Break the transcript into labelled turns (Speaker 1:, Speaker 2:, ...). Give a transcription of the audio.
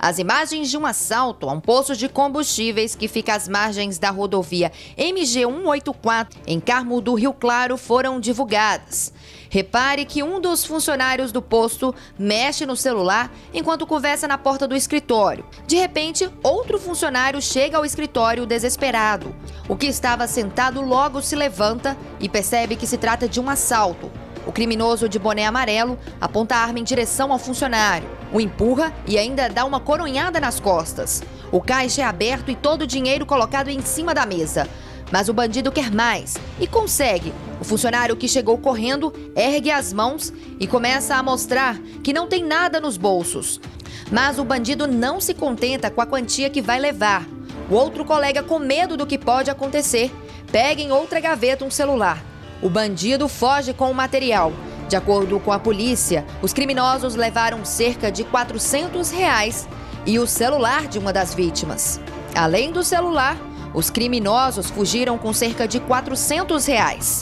Speaker 1: As imagens de um assalto a um posto de combustíveis que fica às margens da rodovia MG 184 em Carmo do Rio Claro foram divulgadas. Repare que um dos funcionários do posto mexe no celular enquanto conversa na porta do escritório. De repente, outro funcionário chega ao escritório desesperado. O que estava sentado logo se levanta e percebe que se trata de um assalto. O criminoso de boné amarelo aponta a arma em direção ao funcionário, o empurra e ainda dá uma coronhada nas costas. O caixa é aberto e todo o dinheiro colocado em cima da mesa. Mas o bandido quer mais e consegue. O funcionário que chegou correndo ergue as mãos e começa a mostrar que não tem nada nos bolsos. Mas o bandido não se contenta com a quantia que vai levar. O outro colega, com medo do que pode acontecer, pega em outra gaveta um celular. O bandido foge com o material. De acordo com a polícia, os criminosos levaram cerca de 400 reais e o celular de uma das vítimas. Além do celular, os criminosos fugiram com cerca de 400 reais.